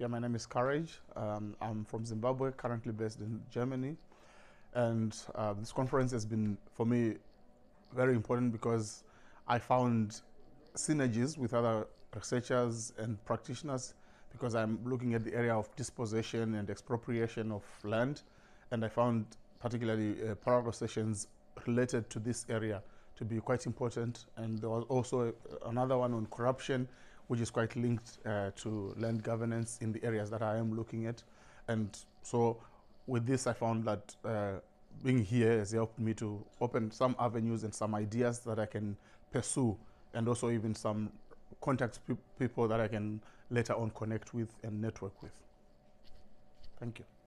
Yeah, my name is Courage. Um, I'm from Zimbabwe, currently based in Germany. And uh, this conference has been, for me, very important because I found synergies with other researchers and practitioners because I'm looking at the area of dispossession and expropriation of land. And I found particularly uh, parallel sessions related to this area to be quite important. And there was also another one on corruption, which is quite linked uh, to land governance in the areas that I am looking at. And so with this, I found that uh, being here has helped me to open some avenues and some ideas that I can pursue, and also even some contact pe people that I can later on connect with and network with. Thank you.